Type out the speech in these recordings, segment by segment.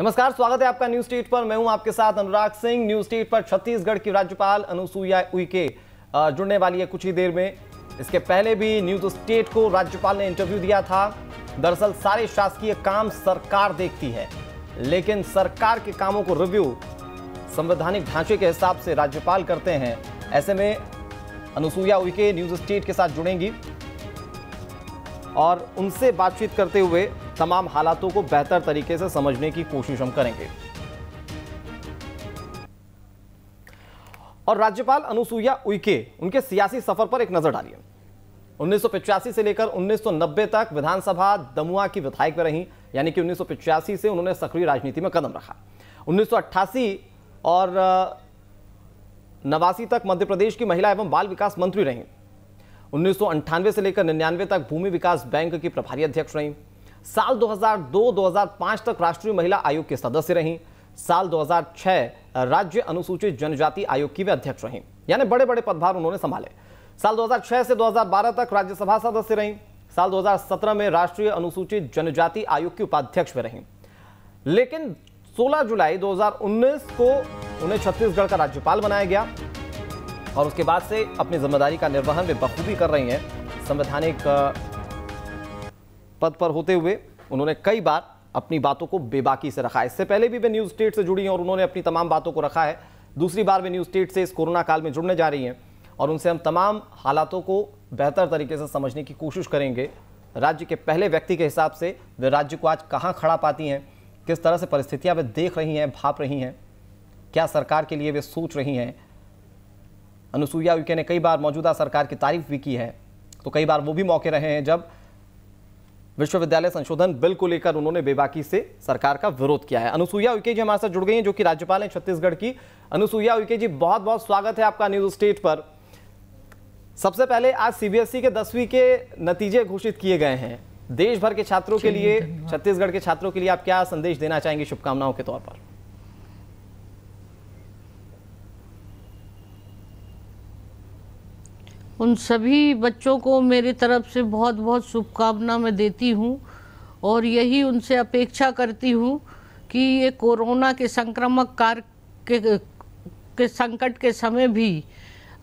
नमस्कार, स्वागत है आपका न्यूज़ स्टेट पर। मैं हूँ आपके साथ अनुराग सिंह। न्यूज़ स्टेट पर छत्तीसगढ़ की राज्यपाल अनुसुईया उइके जुड़ने वाली है कुछ ही देर में। इसके पहले भी न्यूज़ स्टेट को राज्यपाल ने इंटरव्यू दिया था। दरअसल सारे शासकीय काम सरकार देखती है। लेकिन सरकार के कामों को रिव्यू संवैधानिक ढांचे के हिसाब से राज्यपाल करते हैं। ऐसे में अनुसुईया उइके न्यूज़ स्टेट के साथ जुड़ेंगी। और उनसे बातचीत करते हुए तमाम हालातों को बेहतर तरीके से समझने की कोशिश हम करेंगे। और राज्यपाल अनुसुईया उइके, उनके सियासी सफ़र पर एक नज़र डालिए। उन्नीस से लेकर 1990 तक विधानसभा दमुआ की विधायक में रही, यानी कि 1985 से उन्होंने सक्रिय राजनीति में कदम रखा। 1988 और नवासी तक मध्य प्रदेश की महिला एवं बाल विकास मंत्री रहीं। उन्नीस से लेकर निन्यानवे तक भूमि विकास बैंक की प्रभारी अध्यक्ष रहीं। साल 2002-2005 तक राष्ट्रीय महिला आयोग के सदस्य रहीं। साल 2006 राज्य अनुसूचित जनजाति आयोग की वे अध्यक्ष रहीं। यानी बड़े बड़े पदभार उन्होंने संभाले। साल 2006 से 2012 तक राज्यसभा सदस्य रहीं। साल 2017 में राष्ट्रीय अनुसूचित जनजाति आयोग की उपाध्यक्ष में रहीं। लेकिन 16 जुलाई 2019 को उन्हें छत्तीसगढ़ का राज्यपाल बनाया गया। और उसके बाद से अपनी ज़िम्मेदारी का निर्वहन वे बखूबी कर रही हैं। संवैधानिक पद पर होते हुए उन्होंने कई बार अपनी बातों को बेबाकी से रखा है। इससे पहले भी वे न्यूज़ स्टेट से जुड़ी हैं और उन्होंने अपनी तमाम बातों को रखा है। दूसरी बार वे न्यूज़ स्टेट से इस कोरोना काल में जुड़ने जा रही हैं और उनसे हम तमाम हालातों को बेहतर तरीके से समझने की कोशिश करेंगे। राज्य के पहले व्यक्ति के हिसाब से वे राज्य को आज कहाँ खड़ा पाती हैं, किस तरह से परिस्थितियाँ वे देख रही हैं, भाप रही हैं, क्या सरकार के लिए वे सोच रही हैं। अनुसुईया उइके ने कई बार मौजूदा सरकार की तारीफ़ भी की है तो कई बार वो भी मौके रहे हैं जब विश्वविद्यालय संशोधन बिल को लेकर उन्होंने बेबाकी से सरकार का विरोध किया है। अनुसुईया उइके जी हमारे साथ जुड़ गई हैं जो कि राज्यपाल हैं छत्तीसगढ़ की। अनुसुईया उइके जी बहुत बहुत स्वागत है आपका न्यूज़ स्टेट पर। सबसे पहले आज सीबीएसई के दसवीं के नतीजे घोषित किए गए हैं। देश भर के छात्रों के लिए छत्तीसगढ़ के छात्रों के लिए आप क्या संदेश देना चाहेंगे शुभकामनाओं के तौर पर? उन सभी बच्चों को मेरी तरफ़ से बहुत बहुत शुभकामना मैं देती हूँ और यही उनसे अपेक्षा करती हूँ कि ये कोरोना के संक्रामक कार्य के, के संकट के समय भी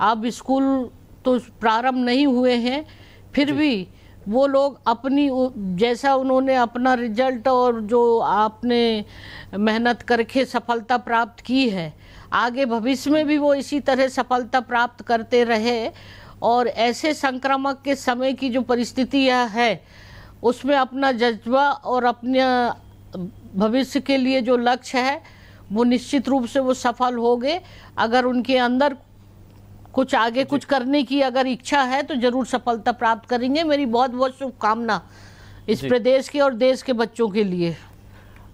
अब स्कूल तो प्रारंभ नहीं हुए हैं फिर भी वो लोग अपनी जैसा उन्होंने अपना रिज़ल्ट और जो आपने मेहनत करके सफलता प्राप्त की है आगे भविष्य में भी वो इसी तरह सफलता प्राप्त करते रहे और ऐसे संक्रामक के समय की जो परिस्थितियाँ है उसमें अपना जज्बा और अपने भविष्य के लिए जो लक्ष्य है वो निश्चित रूप से वो सफल हो गए अगर उनके अंदर कुछ आगे कुछ करने की अगर इच्छा है तो ज़रूर सफलता प्राप्त करेंगे। मेरी बहुत बहुत शुभकामना इस प्रदेश के और देश के बच्चों के लिए।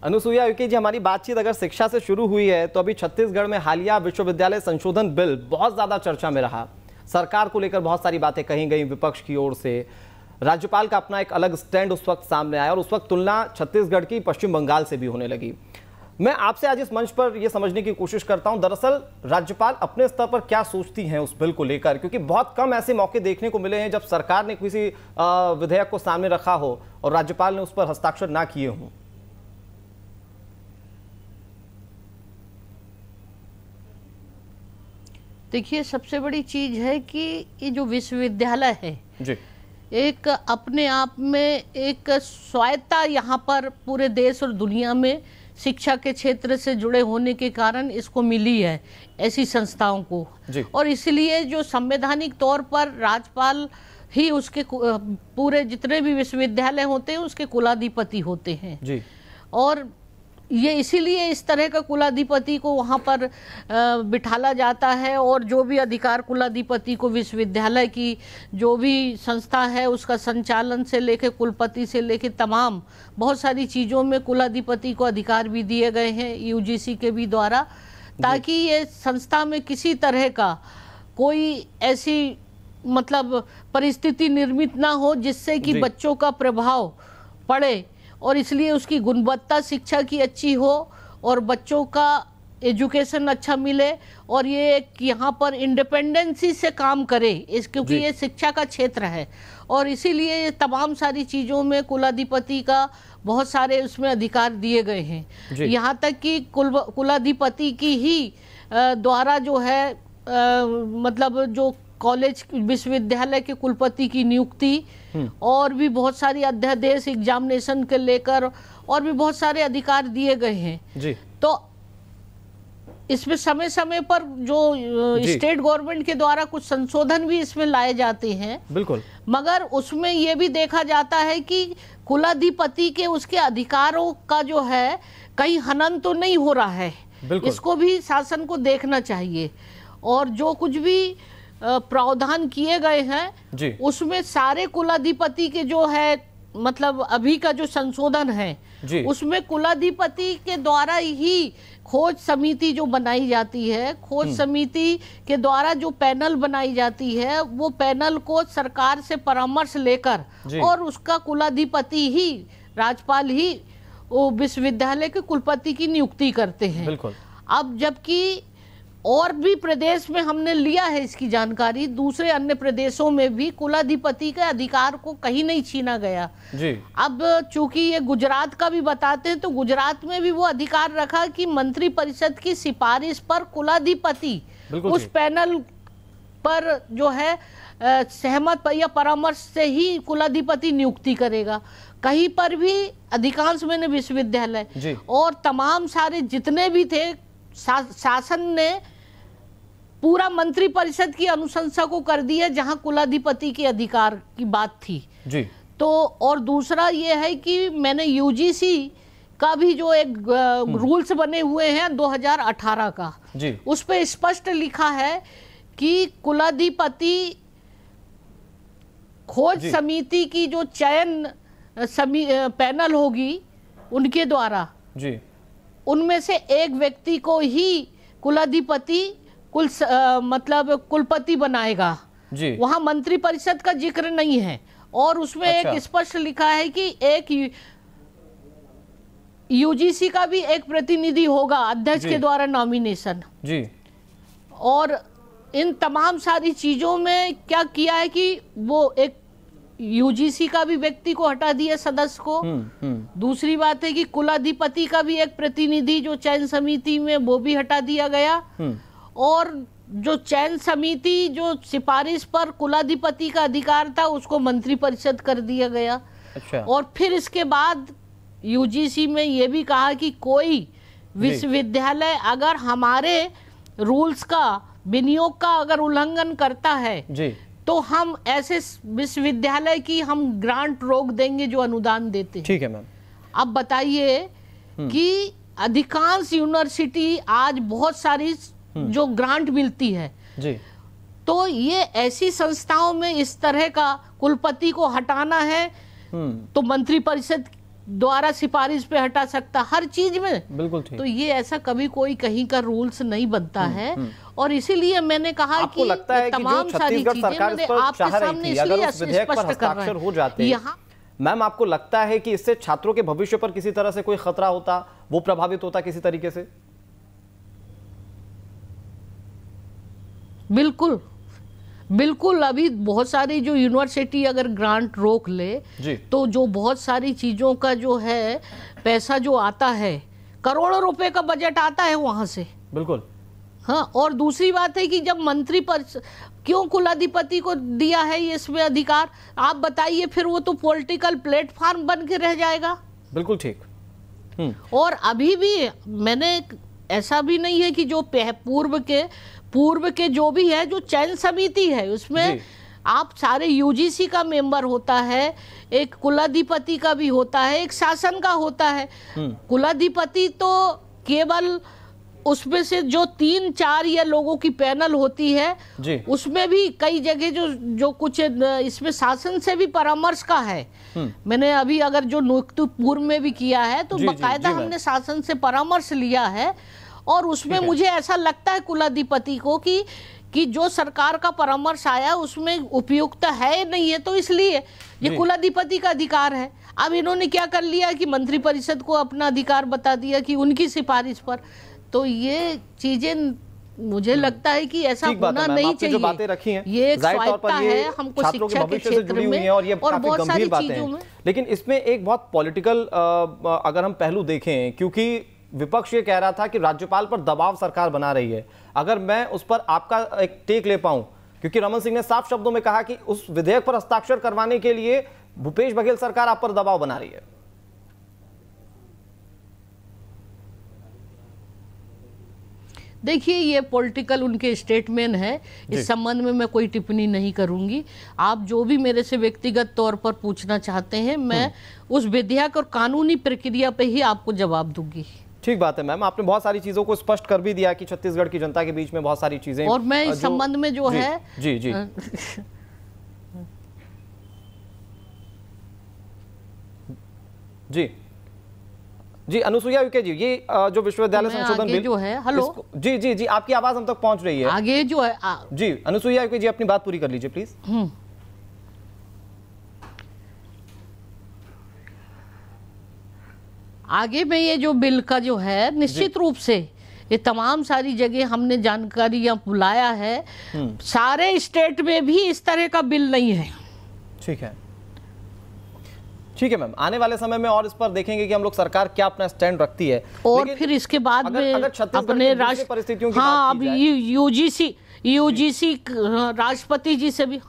अनुसुईया उइके जी हमारी बातचीत अगर शिक्षा से शुरू हुई है तो अभी छत्तीसगढ़ में हालिया विश्वविद्यालय संशोधन बिल बहुत ज़्यादा चर्चा में रहा। सरकार को लेकर बहुत सारी बातें कही गई विपक्ष की ओर से। राज्यपाल का अपना एक अलग स्टैंड उस वक्त सामने आया और उस वक्त तुलना छत्तीसगढ़ की पश्चिम बंगाल से भी होने लगी। मैं आपसे आज इस मंच पर यह समझने की कोशिश करता हूँ, दरअसल राज्यपाल अपने स्तर पर क्या सोचती हैं उस बिल को लेकर? क्योंकि बहुत कम ऐसे मौके देखने को मिले हैं जब सरकार ने किसी विधेयक को सामने रखा हो और राज्यपाल ने उस पर हस्ताक्षर ना किए हों। देखिए सबसे बड़ी चीज़ है कि ये जो विश्वविद्यालय है जी। एक अपने आप में एक स्वायत्ता यहाँ पर पूरे देश और दुनिया में शिक्षा के क्षेत्र से जुड़े होने के कारण इसको मिली है ऐसी संस्थाओं को। और इसलिए जो संवैधानिक तौर पर राज्यपाल ही उसके पूरे जितने भी विश्वविद्यालय होते हैं उसके कुलाधिपति होते हैं। जी। और ये इसीलिए इस तरह का कुलाधिपति को वहाँ पर बिठाला जाता है और जो भी अधिकार कुलाधिपति को विश्वविद्यालय की जो भी संस्था है उसका संचालन से लेके कुलपति से लेके तमाम बहुत सारी चीज़ों में कुलाधिपति को अधिकार भी दिए गए हैं यूजीसी के भी द्वारा। ताकि ये संस्था में किसी तरह का कोई ऐसी मतलब परिस्थिति निर्मित ना हो जिससे कि बच्चों का प्रभाव पड़े। और इसलिए उसकी गुणवत्ता शिक्षा की अच्छी हो और बच्चों का एजुकेशन अच्छा मिले और ये एक यहाँ पर इंडिपेंडेंसी से काम करे इस क्योंकि ये शिक्षा का क्षेत्र है। और इसीलिए ये तमाम सारी चीज़ों में कुलाधिपति का बहुत सारे उसमें अधिकार दिए गए हैं। यहाँ तक कि कुल कुलाधिपति की ही द्वारा जो है अ, मतलब जो कॉलेज विश्वविद्यालय के कुलपति की नियुक्ति और भी बहुत सारी अध्यादेश एग्जामिनेशन के लेकर और भी बहुत सारे अधिकार दिए गए हैं। जी। तो इसमें समय समय पर जो स्टेट गवर्नमेंट के द्वारा कुछ संशोधन भी इसमें लाए जाते हैं। बिल्कुल। मगर उसमें ये भी देखा जाता है कि कुलाधिपति के उसके अधिकारों का जो है कहीं हनन तो नहीं हो रहा है। इसको भी शासन को देखना चाहिए। और जो कुछ भी प्रावधान किए गए हैं उसमें सारे कुलाधिपति के जो है मतलब अभी का जो संशोधन है उसमें कुलाधिपति के द्वारा ही खोज समिति जो बनाई जाती है खोज हम्म। समिति के द्वारा जो पैनल बनाई जाती है वो पैनल को सरकार से परामर्श लेकर और उसका कुलाधिपति ही राज्यपाल ही विश्वविद्यालय के कुलपति की नियुक्ति करते हैं। अब जबकि और भी प्रदेश में हमने लिया है इसकी जानकारी। दूसरे अन्य प्रदेशों में भी कुलाधिपति के अधिकार को कहीं नहीं छीना गया। जी। अब चूँकि ये गुजरात का भी बताते हैं तो गुजरात में भी वो अधिकार रखा कि मंत्री परिषद की सिफारिश पर कुलाधिपति उस पैनल पर जो है सहमत या परामर्श से ही कुलाधिपति नियुक्ति करेगा। कहीं पर भी अधिकांश मैंने विश्वविद्यालय और तमाम सारे जितने भी थे शासन ने पूरा मंत्री परिषद की अनुशंसा को कर दिया जहाँ कुलाधिपति के अधिकार की बात थी। जी। तो और दूसरा ये है कि मैंने यूजीसी का भी जो एक रूल्स बने हुए हैं 2018 का। जी। उस पर स्पष्ट लिखा है कि कुलाधिपति खोज समिति की जो चयन समी पैनल होगी उनके द्वारा जी। उनमें से एक व्यक्ति को ही कुलाधिपति कुल स- अ, मतलब कुलपति बनाएगा। जी। वहाँ मंत्री परिषद का ज़िक्र नहीं है। और उसमें अच्छा। एक स्पष्ट लिखा है कि एक यूजीसी का भी एक प्रतिनिधि होगा अध्यक्ष के द्वारा नॉमिनेशन जी। और इन तमाम सारी चीज़ों में क्या किया है कि वो एक यूजीसी का भी व्यक्ति को हटा दिया सदस्य को। हम्म हम्म। दूसरी बात है कि कुलाधिपति का भी एक प्रतिनिधि जो चयन समिति में वो भी हटा दिया गया। हम्म। और जो चयन समिति जो सिफारिश पर कुलाधिपति का अधिकार था उसको मंत्री परिषद कर दिया गया। अच्छा। और फिर इसके बाद यूजीसी में ये भी कहा कि कोई विश्वविद्यालय अगर हमारे रूल्स का विनियोग का अगर उल्लंघन करता है जी। तो हम ऐसे विश्वविद्यालय की हम ग्रांट रोक देंगे जो अनुदान देते हैं। ठीक है मैम। अब बताइए कि अधिकांश यूनिवर्सिटी आज बहुत सारी जो ग्रांट मिलती है। जी। तो ये ऐसी संस्थाओं में इस तरह का कुलपति को हटाना है हम्म। तो मंत्री परिषद द्वारा सिफारिश पे हटा सकता हर चीज़ में। बिल्कुल ठीक। तो ये ऐसा कभी कोई कहीं का रूल्स नहीं बनता है। और इसीलिए मैंने कहा कि लगता है ये कि तमाम सारी चीज़ें आपके सामने इसलिए उस विधेयक पर स्पष्ट कर रहे हस्ताक्षर हैं। जाते। यहाँ मैम आपको लगता है कि इससे छात्रों के भविष्य पर किसी तरह से कोई खतरा होता वो प्रभावित होता किसी तरीके से? बिल्कुल। बिल्कुल अभी बहुत सारी जो यूनिवर्सिटी अगर ग्रांट रोक ले तो जो बहुत सारी चीज़ों का जो है पैसा जो आता है करोड़ों रुपए का बजट आता है वहाँ से। बिल्कुल। हाँ और दूसरी बात है कि जब मंत्री पर क्यों कुलाधिपति को दिया है ये इसमें अधिकार? आप बताइए फिर वो तो पॉलिटिकल प्लेटफॉर्म बन के रह जाएगा। बिल्कुल ठीक। हम्म। और अभी भी मैंने ऐसा भी नहीं है कि जो पूर्व के पूर्व के जो भी है जो चयन समिति है उसमें आप सारे यूजीसी का मेंबर होता है एक कुलाधिपति का भी होता है एक शासन का होता है। हम्म। कुलाधिपति तो केवल उसमें से जो तीन चार या लोगों की पैनल होती है उसमें भी कई जगह जो जो कुछ इसमें शासन से भी परामर्श का है। हम्म। मैंने अभी अगर जो नियुक्ति पूर्व में भी किया है तो बकायदा। हमने शासन से परामर्श लिया है और उसमें मुझे ऐसा लगता है कुलाधिपति को कि कि जो सरकार का परामर्श आया उसमें उपयुक्त है नहीं है तो इसलिए ये कुलाधिपति का अधिकार है। अब इन्होंने क्या कर लिया कि मंत्री परिषद को अपना अधिकार बता दिया कि उनकी सिफारिश पर। तो ये चीज़ें मुझे लगता है कि ऐसा होना नहीं चाहिए जो बातें रखी हैं ये एक स्वायत्ता है हमको शिक्षा के क्षेत्र में हैं और ये और काफ़ी बहुत सारी गंभीर बातें चीज़ों हैं में। लेकिन इसमें एक बहुत पॉलिटिकल अगर हम पहलू देखें क्योंकि विपक्ष ये कह रहा था कि राज्यपाल पर दबाव सरकार बना रही है। अगर मैं उस पर आपका एक टेक ले पाऊँ क्योंकि रमन सिंह ने साफ़ शब्दों में कहा कि उस विधेयक पर हस्ताक्षर करवाने के लिए भूपेश बघेल सरकार आप पर दबाव बना रही है। देखिए ये पॉलिटिकल उनके स्टेटमेंट है। इस संबंध में मैं कोई टिप्पणी नहीं करूँगी। आप जो भी मेरे से व्यक्तिगत तौर पर पूछना चाहते हैं मैं उस विधेयक और कानूनी प्रक्रिया पे ही आपको जवाब दूँगी। ठीक बात है मैम। आपने बहुत सारी चीज़ों को स्पष्ट कर भी दिया कि छत्तीसगढ़ की जनता के बीच में बहुत सारी चीज़ें और मैं इस संबंध में जो जी, है जी जी। जी। जी अनुसुईया यूके जी ये जो विश्वविद्यालय संशोधन बिल जो है, हेलो? जी जी जी आपकी आवाज़ हम तक पहुँच रही है। आगे जो है आ, जी अनुसुईया यूके जी अपनी बात पूरी कर लीजिए प्लीज़ आगे में ये जो बिल का जो है निश्चित रूप से ये तमाम सारी जगह हमने जानकारियाँ बुलाया है। सारे स्टेट में भी इस तरह का बिल नहीं है। ठीक है। ठीक है मैम आने वाले समय में और इस पर देखेंगे कि हम लोग सरकार क्या अपना स्टैंड रखती है। और फिर इसके बाद अगर- में अगर अपने राष्ट्र परिस्थितियों की हाँ बात अब यूजीसी यूजीसी राष्ट्रपति जी से भी।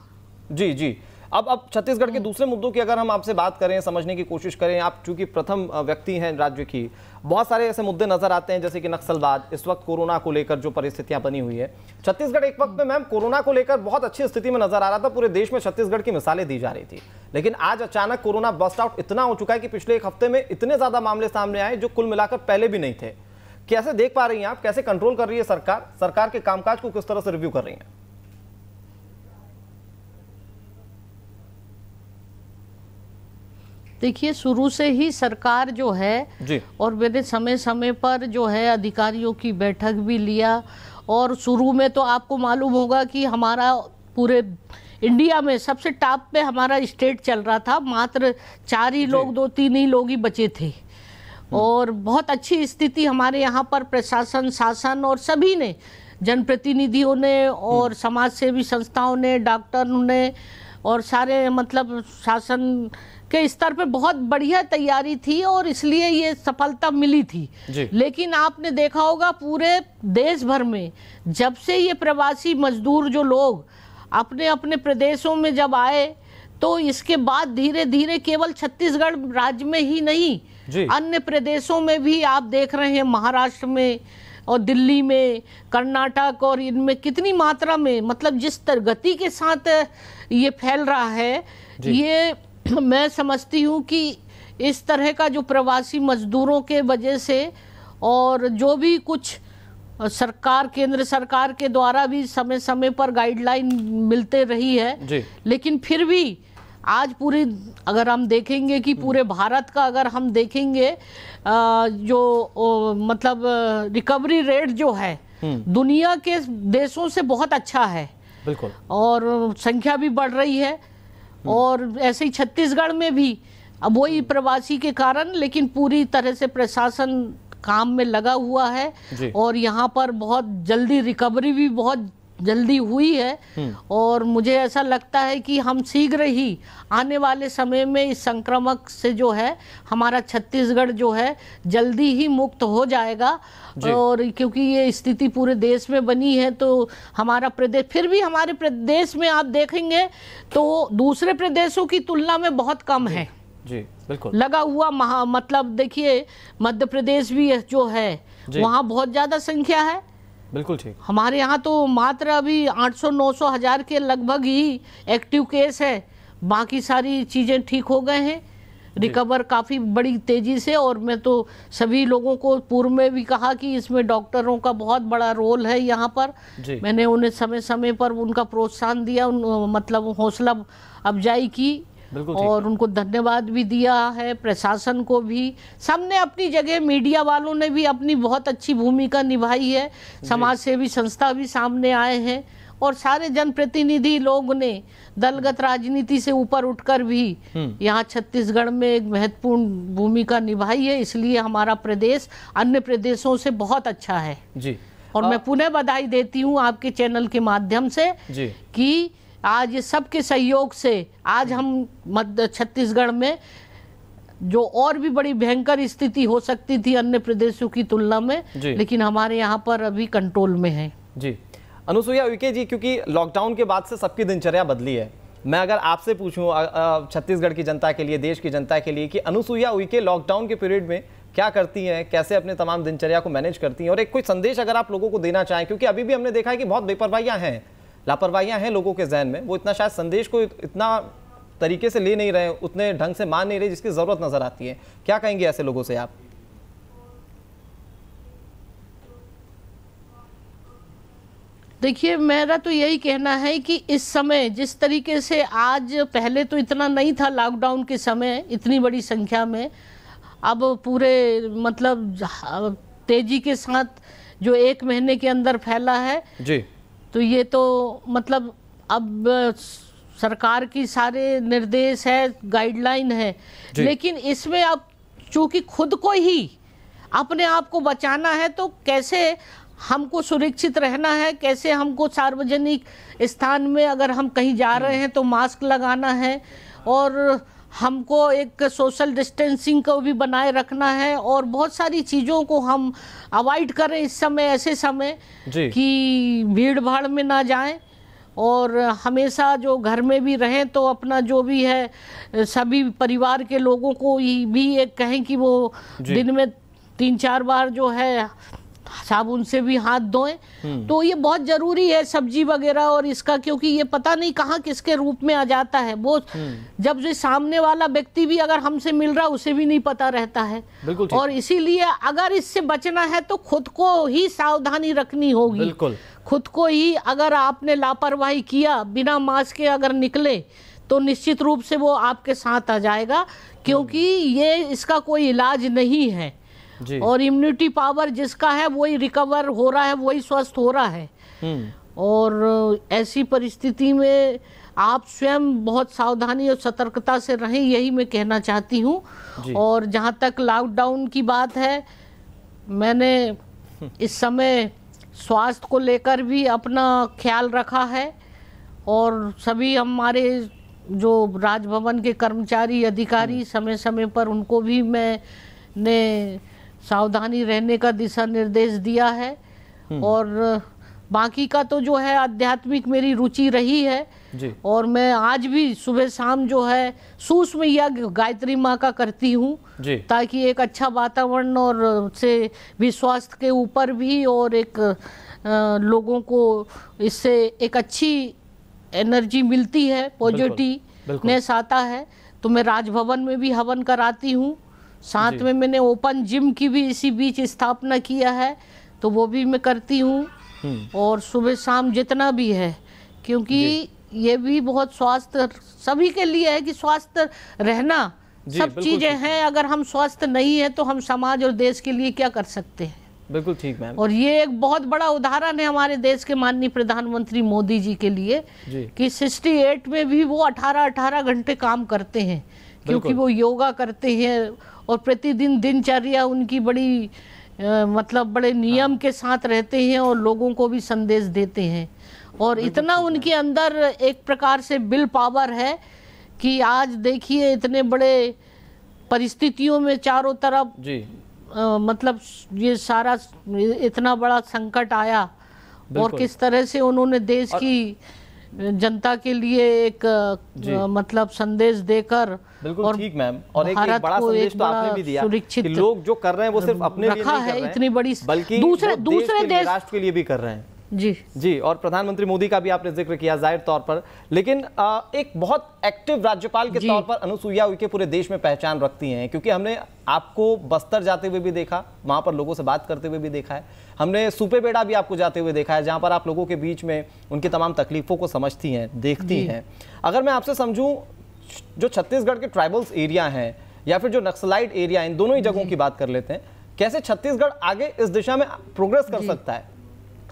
जी जी। अब अब छत्तीसगढ़ के दूसरे मुद्दों की अगर हम आपसे बात करें समझने की कोशिश करें आप चूँकि प्रथम व्यक्ति हैं राज्य की बहुत सारे ऐसे मुद्दे नज़र आते हैं जैसे कि नक्सलवाद इस वक्त कोरोना को लेकर जो परिस्थितियाँ बनी हुई है। छत्तीसगढ़ एक वक्त में मैम कोरोना को लेकर बहुत अच्छी स्थिति में नज़र आ रहा था पूरे देश में छत्तीसगढ़ की मिसालें दी जा रही थी। लेकिन आज अचानक कोरोना बस्ट आउट इतना हो चुका है कि पिछले एक हफ़्ते में इतने ज़्यादा मामले सामने आए जो कुल मिलाकर पहले भी नहीं थे। कैसे देख पा रही हैं आप? कैसे कंट्रोल कर रही है सरकार? सरकार के कामकाज को किस तरह से रिव्यू कर रही हैं? देखिए शुरू से ही सरकार जो है जी। और मैंने समय समय पर जो है अधिकारियों की बैठक भी लिया और शुरू में तो आपको मालूम होगा कि हमारा पूरे इंडिया में सबसे टॉप पे हमारा स्टेट चल रहा था मात्र चार ही लोग दो तीन ही लोग ही बचे थे। और बहुत अच्छी स्थिति हमारे यहाँ पर प्रशासन शासन और सभी ने जनप्रतिनिधियों ने और समाज सेवी संस्थाओं ने डॉक्टरों ने और सारे मतलब शासन के स्तर पे बहुत बढ़िया तैयारी थी और इसलिए ये सफलता मिली थी। लेकिन आपने देखा होगा पूरे देश भर में जब से ये प्रवासी मजदूर जो लोग अपने अपने प्रदेशों में जब आए तो इसके बाद धीरे धीरे केवल छत्तीसगढ़ राज्य में ही नहीं अन्य प्रदेशों में भी आप देख रहे हैं महाराष्ट्र में और दिल्ली में कर्नाटक और इनमें कितनी मात्रा में मतलब जिस तर गति के साथ ये फैल रहा है ये मैं समझती हूँ कि इस तरह का जो प्रवासी मजदूरों के वजह से और जो भी कुछ सरकार केंद्र सरकार के द्वारा भी समय समय पर गाइडलाइन मिलते रही है। जी। लेकिन फिर भी आज पूरी अगर हम देखेंगे कि पूरे भारत का अगर हम देखेंगे जो मतलब रिकवरी रेट जो है दुनिया के देशों से बहुत अच्छा है। बिल्कुल। और संख्या भी बढ़ रही है। और ऐसे ही छत्तीसगढ़ में भी अब वही प्रवासी के कारण लेकिन पूरी तरह से प्रशासन काम में लगा हुआ है और यहाँ पर बहुत जल्दी रिकवरी भी बहुत जल्दी हुई है और मुझे ऐसा लगता है कि हम शीघ्र ही आने वाले समय में इस संक्रमक से जो है हमारा छत्तीसगढ़ जो है जल्दी ही मुक्त हो जाएगा। और क्योंकि ये स्थिति पूरे देश में बनी है तो हमारा प्रदेश फिर भी हमारे प्रदेश में आप देखेंगे तो दूसरे प्रदेशों की तुलना में बहुत कम है। जी बिल्कुल। लगा हुआ महा मतलब देखिए मध्य प्रदेश भी जो है वहाँ बहुत ज़्यादा संख्या है। बिल्कुल ठीक। हमारे यहाँ तो मात्र अभी 800 900 हज़ार के लगभग ही एक्टिव केस है। बाकी सारी चीज़ें ठीक हो गए हैं। रिकवर काफ़ी बड़ी तेज़ी से और मैं तो सभी लोगों को पूर्व में भी कहा कि इसमें डॉक्टरों का बहुत बड़ा रोल है यहाँ पर। मैंने उन्हें समय समय पर उनका प्रोत्साहन दिया उन मतलब हौसला अफजाई की। और उनको धन्यवाद भी दिया है प्रशासन को भी। सबने अपनी जगह मीडिया वालों ने भी अपनी बहुत अच्छी भूमिका निभाई है। समाज सेवी संस्था भी सामने आए हैं और सारे जनप्रतिनिधि लोग ने दलगत राजनीति से ऊपर उठकर भी यहाँ छत्तीसगढ़ में एक महत्वपूर्ण भूमिका निभाई है इसलिए हमारा प्रदेश अन्य प्रदेशों से बहुत अच्छा है। जी। और आ, मैं पुनः बधाई देती हूँ आपके चैनल के माध्यम से जी। कि आज ये सबके सहयोग से आज हम मध्य छत्तीसगढ़ में जो और भी बड़ी भयंकर स्थिति हो सकती थी अन्य प्रदेशों की तुलना में लेकिन हमारे यहाँ पर अभी कंट्रोल में है। जी। अनुसुईया उइके जी क्योंकि लॉकडाउन के बाद से सबकी दिनचर्या बदली है। मैं अगर आपसे पूछूँ छत्तीसगढ़ की जनता के लिए देश की जनता के लिए कि अनुसुईया उइके लॉकडाउन के पीरियड में क्या करती हैं कैसे अपने तमाम दिनचर्या को मैनेज करती हैं और एक कोई संदेश अगर आप लोगों को देना चाहें क्योंकि अभी भी हमने देखा है कि बहुत बेपरवाहियाँ हैं लापरवाहियाँ हैं लोगों के जहन में। वो इतना शायद संदेश को इतना तरीके से ले नहीं रहे उतने ढंग से मान नहीं रहे जिसकी ज़रूरत नज़र आती है। क्या कहेंगे ऐसे लोगों से आप? देखिए मेरा तो यही कहना है कि इस समय जिस तरीके से आज पहले तो इतना नहीं था लॉकडाउन के समय इतनी बड़ी संख्या में अब पूरे मतलब तेज़ी के साथ जो एक महीने के अंदर फैला है जी। तो ये तो मतलब अब सरकार की सारे निर्देश है गाइडलाइन है। लेकिन इसमें अब चूँकि खुद को ही अपने आप को बचाना है तो कैसे हमको सुरक्षित रहना है? कैसे हमको सार्वजनिक स्थान में अगर हम कहीं जा रहे हैं तो मास्क लगाना है और हमको एक सोशल डिस्टेंसिंग को भी बनाए रखना है और बहुत सारी चीज़ों को हम अवॉइड करें इस समय ऐसे समय कि भीड़ भाड़ में ना जाएँ और हमेशा जो घर में भी रहें तो अपना जो भी है सभी परिवार के लोगों को भी एक कहें कि वो दिन में तीन चार बार जो है साबुन से भी हाथ धोएँ। तो ये बहुत ज़रूरी है सब्ज़ी वगैरह और इसका क्योंकि ये पता नहीं कहाँ किसके रूप में आ जाता है। वो जब से सामने वाला व्यक्ति भी अगर हमसे मिल रहा उसे भी नहीं पता रहता है। और इसीलिए अगर इससे बचना है तो खुद को ही सावधानी रखनी होगी। बिल्कुल। खुद को ही अगर आपने लापरवाही किया बिना मास्क के अगर निकले तो निश्चित रूप से वो आपके साथ आ जाएगा क्योंकि ये इसका कोई इलाज नहीं है। जी और इम्यूनिटी पावर जिसका है वही रिकवर हो रहा है वही स्वस्थ हो रहा है। हम्म। और ऐसी परिस्थिति में आप स्वयं बहुत सावधानी और सतर्कता से रहें यही मैं कहना चाहती हूँ। और जहाँ तक लॉकडाउन की बात है मैंने इस समय स्वास्थ्य को लेकर भी अपना ख्याल रखा है। और सभी हमारे जो राजभवन के कर्मचारी अधिकारी समय समय पर उनको भी मैं ने सावधानी रहने का दिशा निर्देश दिया है। और बाकी का तो जो है आध्यात्मिक मेरी रुचि रही है। जी। और मैं आज भी सुबह शाम जो है सूक्ष्म या गायत्री माँ का करती हूँ। ताकि एक अच्छा वातावरण और से भी स्वास्थ्य के ऊपर भी और एक अ, लोगों को इससे एक अच्छी एनर्जी मिलती है पॉजिटिवनेस आता है। तो मैं राजभवन में भी हवन कराती हूँ। साथ में मैंने ओपन जिम की भी इसी बीच स्थापना किया है तो वो भी मैं करती हूँ। हम्म। और सुबह शाम जितना भी है क्योंकि ये भी बहुत स्वास्थ्य सभी के लिए है कि स्वास्थ्य रहना सब चीज़ें हैं। अगर हम स्वस्थ नहीं है तो हम समाज और देश के लिए क्या कर सकते हैं? बिल्कुल ठीक मैम। और ये एक बहुत बड़ा उदाहरण है हमारे देश के माननीय प्रधानमंत्री मोदी जी के लिए जी। कि 68 में भी वो 18 18 घंटे काम करते हैं। क्योंकि वो योगा करते हैं और प्रतिदिन दिनचर्या उनकी बड़ी अ, मतलब बड़े नियम हाँ। के साथ रहते हैं और लोगों को भी संदेश देते हैं। और इतना उनके अंदर एक प्रकार से बिल पावर है कि आज देखिए इतने बड़े परिस्थितियों में चारों तरफ़ जी। अ, मतलब ये सारा इतना बड़ा संकट आया। और किस तरह से उन्होंने देश की जनता के लिए एक मतलब संदेश देकर बिल्कुल और ठीक मैम। और एक, एक बड़ा संदेश एक तो आपने भी दिया सुरक्षित कि लोग जो कर रहे हैं वो सिर्फ़ अपने लिए नहीं कर है रहे हैं, इतनी बड़ी बल्कि दूसरे दूसरे देश देश राष्ट्र के लिए भी कर रहे हैं। जी। जी और प्रधानमंत्री मोदी का भी आपने ज़िक्र किया ज़ाहिर तौर पर। लेकिन आ, एक बहुत एक्टिव राज्यपाल के तौर पर अनुसुईया उइके पूरे देश में पहचान रखती हैं क्योंकि हमने आपको बस्तर जाते हुए भी देखा वहाँ पर लोगों से बात करते हुए भी देखा है। हमने सूपे बेड़ा भी आपको जाते हुए देखा है जहाँ पर आप लोगों के बीच में उनकी तमाम तकलीफों को समझती हैं देखती हैं। अगर मैं आपसे समझूँ जो छत्तीसगढ़ के ट्राइबल्स एरिया हैं या फिर जो नक्सलाइट एरिया इन दोनों ही जगहों की बात कर लेते हैं कैसे छत्तीसगढ़ आगे इस दिशा में प्रोग्रेस कर सकता है?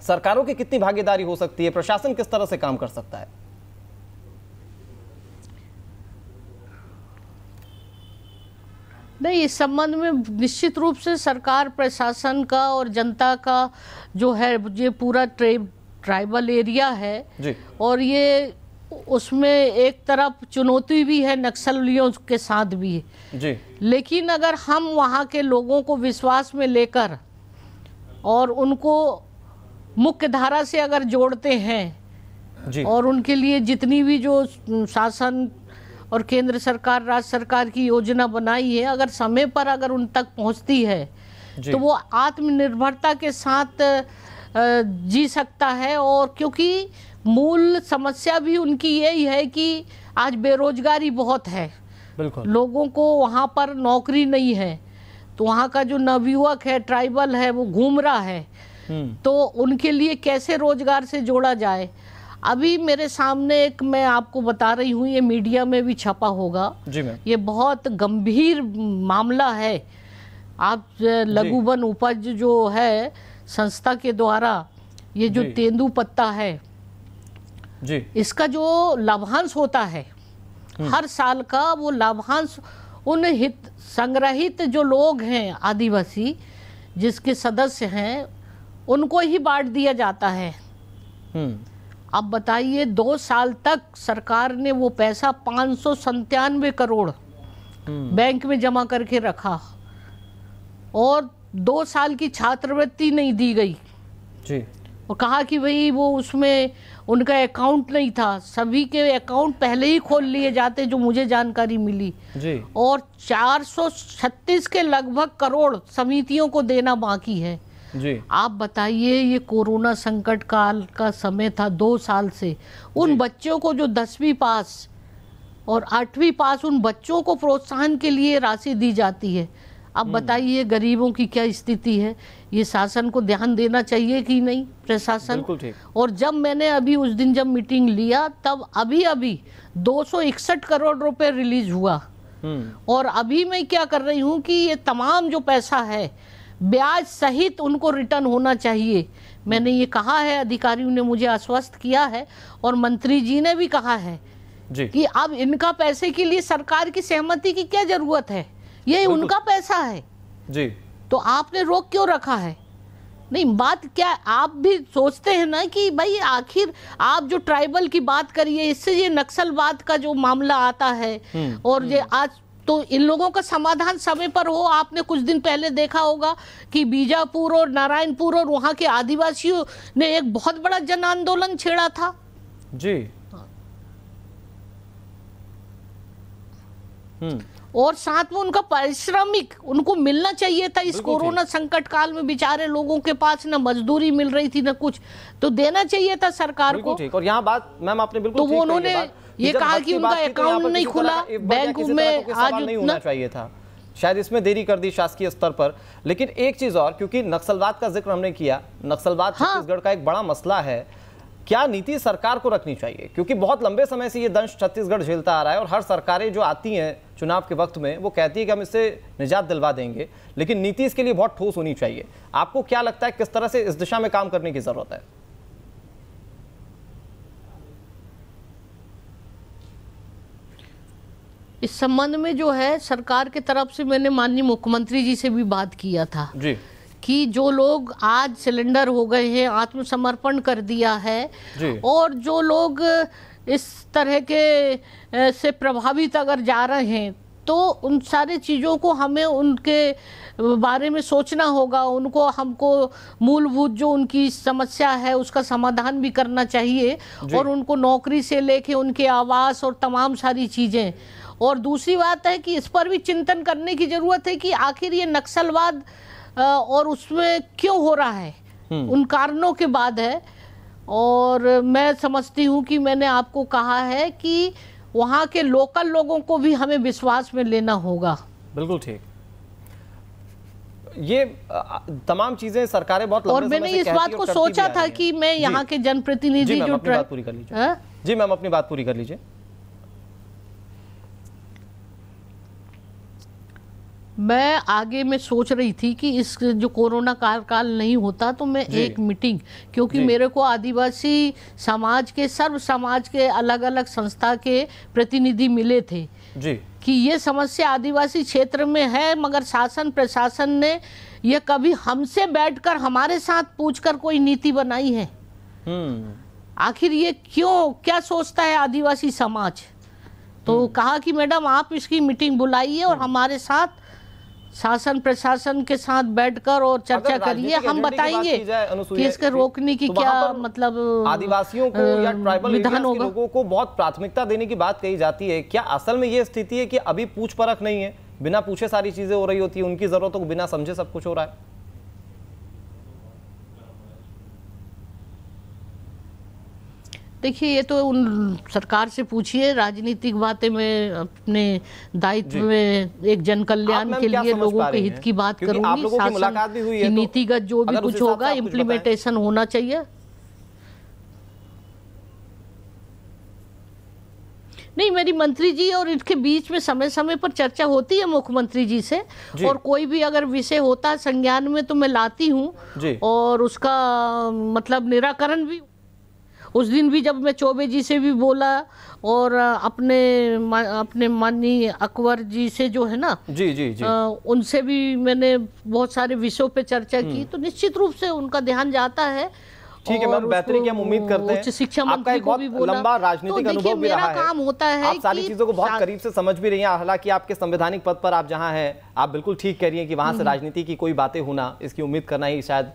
सरकारों की कितनी भागीदारी हो सकती है? प्रशासन किस तरह से काम कर सकता है? नहीं इस संबंध में निश्चित रूप से सरकार प्रशासन का और जनता का जो है ये पूरा ट्राइब ट्राइबल एरिया है। जी। और ये उसमें एक तरफ़ चुनौती भी है नक्सलियों के साथ भी। जी। लेकिन अगर हम वहाँ के लोगों को विश्वास में लेकर और उनको मुख्य धारा से अगर जोड़ते हैं जी। और उनके लिए जितनी भी जो शासन और केंद्र सरकार राज्य सरकार की योजना बनाई है अगर समय पर अगर उन तक पहुँचती है तो वो आत्मनिर्भरता के साथ जी सकता है। और क्योंकि मूल समस्या भी उनकी यही है कि आज बेरोजगारी बहुत है। बिल्कुल। लोगों को वहाँ पर नौकरी नहीं है। तो वहाँ का जो नवयुवक है ट्राइबल है वो घूम रहा है। तो उनके लिए कैसे रोज़गार से जोड़ा जाए? अभी मेरे सामने एक मैं आपको बता रही हूँ ये मीडिया में भी छपा होगा। जी ये बहुत गंभीर मामला है। आप लघु वन उपज जो है संस्था के द्वारा ये जो जी। तेंदू पत्ता है जी। इसका जो लाभांश होता है हर साल का वो लाभांश उन हित संग्रहित जो लोग हैं आदिवासी जिसके सदस्य हैं उनको ही बांट दिया जाता है। हम्म। अब बताइए दो साल तक सरकार ने वो पैसा पाँच सौ संतानवे करोड़ हम्म। बैंक में जमा करके रखा और दो साल की छात्रवृत्ति नहीं दी गई। जी। और कहा कि भाई वो उसमें उनका अकाउंट नहीं था। सभी के अकाउंट पहले ही खोल लिए जाते जो मुझे जानकारी मिली। जी। और 436 के लगभग करोड़ समितियों को देना बाकी है। जी। आप बताइए ये कोरोना संकट काल का समय था दो साल से। उन बच्चों को जो दसवीं पास और आठवीं पास उन बच्चों को प्रोत्साहन के लिए राशि दी जाती है। अब बताइए गरीबों की क्या स्थिति है? ये शासन को ध्यान देना चाहिए कि नहीं प्रशासन? और जब मैंने अभी उस दिन जब मीटिंग लिया तब अभी अभी 261 करोड़ रुपए रिलीज़ हुआ। हम्म। और अभी मैं क्या कर रही हूँ कि ये तमाम जो पैसा है ब्याज सहित उनको रिटर्न होना चाहिए। मैंने ये कहा है अधिकारियों ने मुझे आश्वस्त किया है और मंत्री जी ने भी कहा है जी। कि अब इनका पैसे के लिए सरकार की सहमति की क्या ज़रूरत है? ये उनका पैसा है। जी। तो आपने रोक क्यों रखा है? नहीं बात क्या आप भी सोचते हैं ना कि भाई आखिर आप जो ट्राइबल की बात करिए इससे ये नक्सलवाद का जो मामला आता है हम्म, और ये आज तो इन लोगों का समाधान समय पर हो। आपने कुछ दिन पहले देखा होगा कि बीजापुर और नारायणपुर और वहाँ के आदिवासियों ने एक बहुत बड़ा जन आंदोलन छेड़ा था। जी। हम्म। और साथ में उनका पारिश्रमिक उनको मिलना चाहिए था इस कोरोना संकट काल में। बेचारे लोगों के पास न मजदूरी मिल रही थी न कुछ। तो देना चाहिए था सरकार को। ठीक। और यहाँ बात मैम आपने बिल्कुल तो वो उन्होंने ये कहा कि उनका की तो अकाउंट नहीं खुला, बैंक में आज नहीं होना चाहिए था। शायद इसमें देरी कर दी शासकीय स्तर पर। लेकिन एक चीज़ और क्योंकि नक्सलवाद का ज़िक्र हमने किया नक्सलवाद हाँ। छत्तीसगढ़ का एक बड़ा मसला है क्या नीति सरकार को रखनी चाहिए? क्योंकि बहुत लंबे समय से ये दंश छत्तीसगढ़ झेलता आ रहा है और हर सरकारें जो आती हैं चुनाव के वक्त में वो कहती है कि हम इससे निजात दिलवा देंगे। लेकिन नीति इसके लिए बहुत ठोस होनी चाहिए। आपको क्या लगता है किस तरह से इस दिशा में काम करने की ज़रूरत है? इस संबंध में जो है सरकार के तरफ़ से मैंने माननीय मुख्यमंत्री जी से भी बात किया था जी। कि जो लोग आज सिलेंडर हो गए हैं आत्मसमर्पण कर दिया है जी। और जो लोग इस तरह के से प्रभावित अगर जा रहे हैं तो उन सारे चीज़ों को हमें उनके बारे में सोचना होगा। उनको हमको मूलभूत जो उनकी समस्या है उसका समाधान भी करना चाहिए और उनको नौकरी से लेके उनके आवास और तमाम सारी चीज़ें और दूसरी बात है कि इस पर भी चिंतन करने की ज़रूरत है कि आखिर ये नक्सलवाद और उसमें क्यों हो रहा है? उन कारणों के बाद है। और मैं समझती हूँ कि मैंने आपको कहा है कि वहाँ के लोकल लोगों को भी हमें विश्वास में लेना होगा। बिल्कुल ठीक। ये तमाम चीज़ें सरकारें बहुत और मैंने इस बात को सोचा था कि मैं यहाँ के जनप्रतिनिधि जो पूरी कर लीजिए। हाँ? जी मैम अपनी बात पूरी कर लीजिए। मैं आगे में सोच रही थी कि इस जो कोरोना काल नहीं होता तो मैं एक मीटिंग क्योंकि मेरे को आदिवासी समाज के सर्व समाज के अलग अलग संस्था के प्रतिनिधि मिले थे जी। कि ये समस्या आदिवासी क्षेत्र में है मगर शासन प्रशासन ने यह कभी हमसे बैठकर हमारे साथ पूछकर कोई नीति बनाई है? हम्म। आखिर ये क्यों क्या सोचता है आदिवासी समाज? तो कहा कि मैडम आप इसकी मीटिंग बुलाइए और हमारे साथ शासन प्रशासन के साथ बैठकर और चर्चा करिए हम बताएँगे की इसके रोकने की तो क्या मतलब आदिवासियों को या ट्राइबल लोगों को बहुत प्राथमिकता देने की बात कही जाती है। क्या असल में ये स्थिति है कि अभी पूछ परख नहीं है? बिना पूछे सारी चीज़ें हो रही होती है उनकी जरूरतों को बिना समझे सब कुछ हो रहा है। देखिए ये तो उन सरकार से पूछिए राजनीतिक बातें मैं अपने दायित्व में एक जन कल्याण के लिए लोगों के हित की बात करूँगी की तो नीतिगत जो भी कुछ होगा। इम्प्लीमेंटेशन होना चाहिए। नहीं मेरी मंत्री जी और इनके बीच में समय समय पर चर्चा होती है मुख्यमंत्री जी से जी। और कोई भी अगर विषय होता है संज्ञान में तो मैं लाती हूँ। और उसका मतलब निराकरण भी उस दिन भी जब मैं चौबे जी से भी बोला और अपने अपने मानी अकबर जी से जो है ना जी जी जी आ, उनसे भी मैंने बहुत सारे विषयों पे चर्चा हम्म। की तो निश्चित रूप से उनका ध्यान जाता है ठीक है मैम बेहतरी की हम उम्मीद करते हैं। उच्च शिक्षा आपका मंत्री एक को बहुत भी बोला। लंबा तो राजनीतिक देखिए, अनुभव भी रहा है। काम होता है आप सारी चीज़ों को बहुत करीब से समझ भी रही हैं हालाँकि आपके संवैधानिक पद पर आप जहाँ हैं आप बिल्कुल ठीक कह रही हैं कि वहाँ हम्म। से राजनीति की कोई बातें होना इसकी उम्मीद करना ही शायद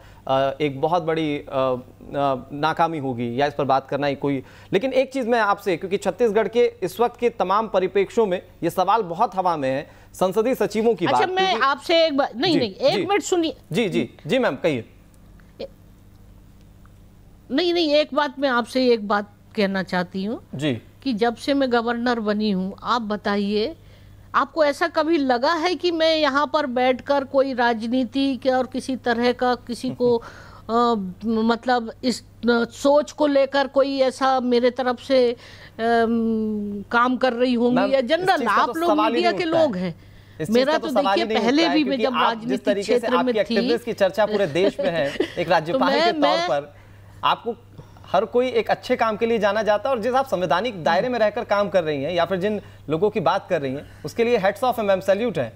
एक बहुत बड़ी नाकामी होगी या इस पर बात करना ही कोई। लेकिन एक चीज़ मैं आपसे क्योंकि छत्तीसगढ़ के इस वक्त के तमाम परिप्रेक्ष्यों में ये सवाल बहुत हवा में है संसदीय सचिवों की अच्छा बात। मैं आपसे एक बात नहीं नहीं एक मिनट सुनिए। जी जी जी मैम कहिए। नहीं नहीं एक बात मैं आपसे एक बात कहना चाहती हूँ जी। कि जब से मैं गवर्नर बनी हूँ आप बताइए आपको ऐसा कभी लगा है कि मैं यहाँ पर बैठकर कोई राजनीति के और किसी तरह का किसी को अ, मतलब इस अ, सोच को लेकर कोई ऐसा मेरे तरफ़ से अम, काम कर रही होंगी? या जनरल आप तो लोग मीडिया के। लोग हैं। मेरा का तो देखिए पहले भी मैं जब राजनीतिक क्षेत्र में थी की चर्चा पूरे देश में है एक राज्यपाल के तौर पर। आपको हर कोई एक अच्छे काम के लिए जाना जाता है और जिस आप संवैधानिक दायरे में रहकर काम कर रही हैं या फिर जिन लोगों की बात कर रही हैं उसके लिए हेड्स ऑफ़ है मैम सैल्यूट है।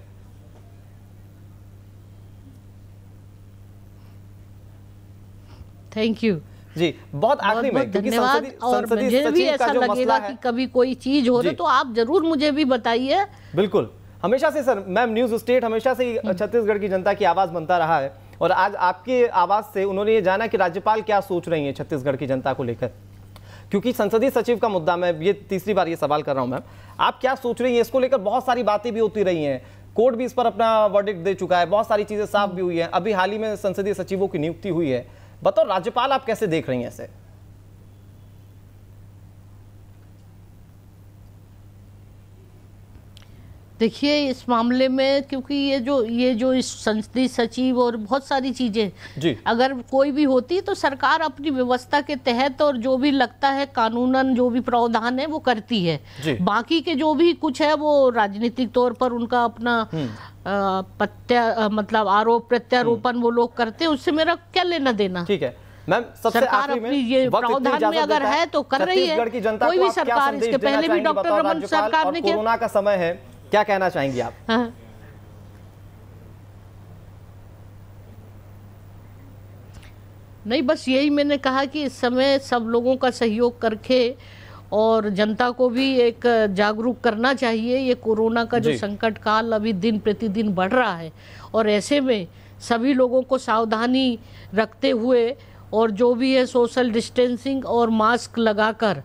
थैंक यू जी बहुत आखिरी में क्योंकि संसदीय और मुझे भी सचिव का ऐसा जो लगेगा कि कभी कोई चीज़ हो तो आप ज़रूर मुझे भी बताइए। बिल्कुल। हमेशा से सर मैम न्यूज़ स्टेट हमेशा से छत्तीसगढ़ की जनता की आवाज़ बनता रहा है। और आज आपकी आवाज़ से उन्होंने ये जाना कि राज्यपाल क्या सोच रही हैं छत्तीसगढ़ की जनता को लेकर। क्योंकि संसदीय सचिव का मुद्दा मैं ये तीसरी बार ये सवाल कर रहा हूँ, मैम। आप क्या सोच रही हैं? इसको लेकर बहुत सारी बातें भी होती रही हैं। कोर्ट भी इस पर अपना वर्डिक्ट दे चुका है। बहुत सारी चीज़ें साफ़ भी हुई हैं। अभी हाल ही में संसदीय सचिवों की नियुक्ति हुई है। बताओ, राज्यपाल आप कैसे देख रही हैं ऐसे देखिए इस मामले में क्योंकि ये जो ये जो इस संसदीय सचिव और बहुत सारी चीज़ें अगर कोई भी होती तो सरकार अपनी व्यवस्था के तहत और जो भी लगता है कानूनन जो भी प्रावधान है वो करती है। बाकी के जो भी कुछ है वो राजनीतिक तौर पर उनका अपना अ, प्रत्या मतलब आरोप प्रत्यारोपण वो लोग करते हैं उससे मेरा क्या लेना देना? ठीक है। मैम सबसे सरकार आखिरी में अपनी ये प्रावधान में अगर है। तो कर रही है। कोई भी सरकार, इसके पहले भी डॉक्टर रमन सरकार ने कोरोना का समय है। क्या कहना चाहेंगी आप? हाँ। नहीं बस यही मैंने कहा कि इस समय सब लोगों का सहयोग करके और जनता को भी एक जागरूक करना चाहिए। ये कोरोना का जो संकट काल अभी दिन प्रतिदिन बढ़ रहा है और ऐसे में सभी लोगों को सावधानी रखते हुए और जो भी है सोशल डिस्टेंसिंग और मास्क लगाकर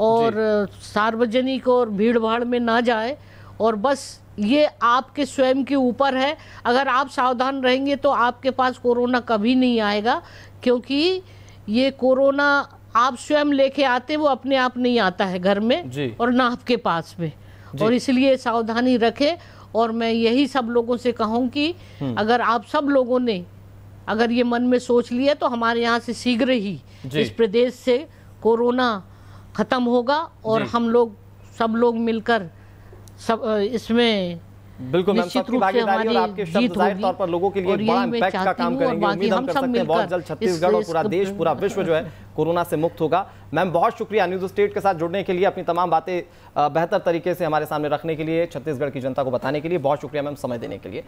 और सार्वजनिक और भीड़ भाड़ में ना जाए और बस ये आपके स्वयं के ऊपर है। अगर आप सावधान रहेंगे तो आपके पास कोरोना कभी नहीं आएगा क्योंकि ये कोरोना आप स्वयं लेके आते वो अपने आप नहीं आता है घर में और ना आपके पास में। और इसलिए सावधानी रखें। और मैं यही सब लोगों से कहूँ कि अगर आप सब लोगों ने अगर ये मन में सोच लिया तो हमारे यहाँ से शीघ्र ही इस प्रदेश से कोरोना खत्म होगा और हम लोग सब लोग मिलकर सब इसमें बिल्कुल निश्चित रूप से हमारी आपके जीत होगी। तौर पर लोगों के लिए बड़ा इम्पैक्ट का काम करेंगे उम्मीद हम कर सकते हैं। बहुत जल्द छत्तीसगढ़ और पूरा देश पूरा विश्व जो है कोरोना से मुक्त होगा। मैम बहुत शुक्रिया। न्यूज़ स्टेट के साथ जुड़ने के लिए अपनी तमाम बातें बेहतर तरीके से हमारे सामने रखने के लिए छत्तीसगढ़ की जनता को बताने के लिए। बहुत शुक्रिया मैम समय देने के लिए।